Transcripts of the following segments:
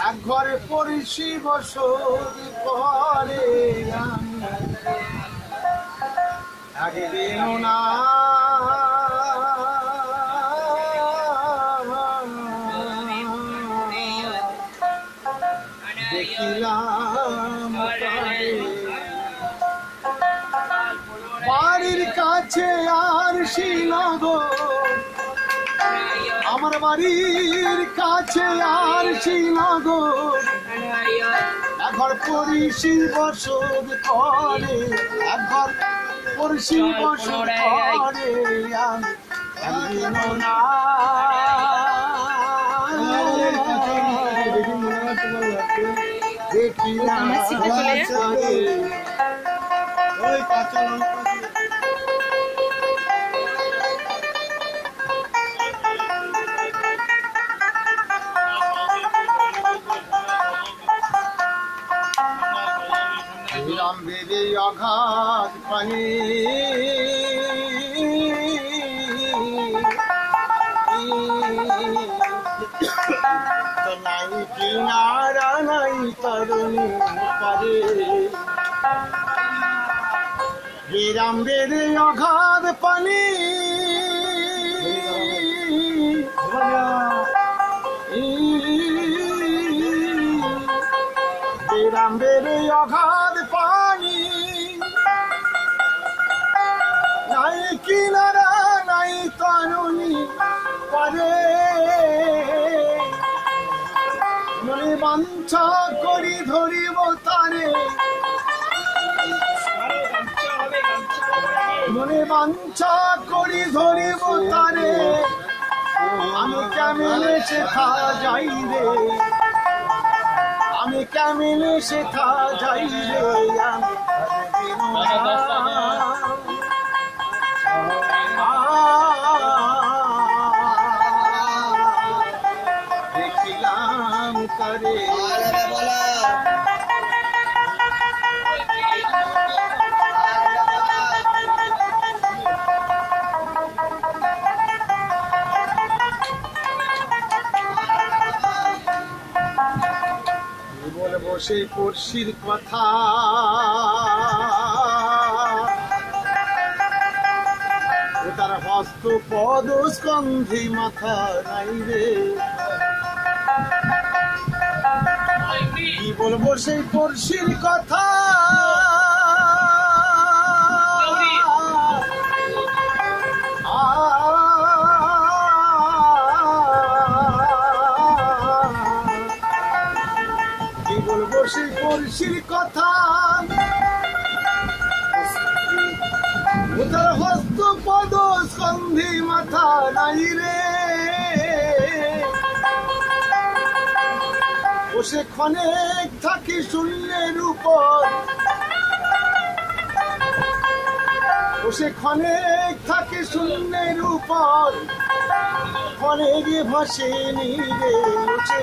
এক ঘরে পড়েছি বসত পরে একদিন না দেখিলাম কাছে আর শ্রীনগর আমার বাড়ির কাছে আর শ্রীনগর একঘর পরিষি বসত করে একঘর পরিষি বসত করে একদিন না। ওই কাঁচা লঙ্কা বিরাম বেদে অঘাত পানি। নাই কিনারা, নাই তরুণী পারে। বিরাম বেদে অঘাত পানি। বিরাম বেদে অঘাত পানি। নাই তরুণী পারে। মনে বাঞ্ছা করি ধরিব তারে। মনে বাঞ্ছা করি ধরিব তারে। আমি কেমনে শেখা যাই রে। আমি কেমনে শেখা যাই রে। আমি সেই পড়শির কথা। তার হস্ত পদ স্কন্ধি মাথা নাই রে। কি বলব সেই পড়শির কথা? কি বলব সেই পড়শির কথা? ওটার হস্ত পদ সন্ধি মাথা নাই রে। বসে ক্ষণেক থাকি শূন্যের উপর। বসে ক্ষণেক থাকি শূন্যের উপর। ক্ষণেক ভাসে রে বসে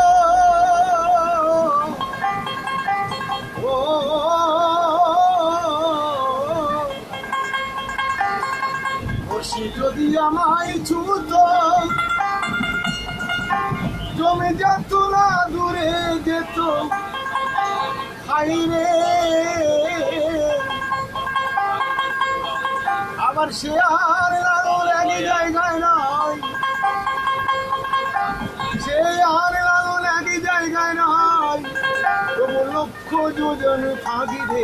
যদি আমায় ছুত, জমে যেত না, দূরে যেত। খাই রে। আবার সে আর লাঙল এক জায়গায় নয় সে আর লাঙল এক জায়গায় নয় তবু লক্ষ যোজন তবু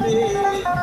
money.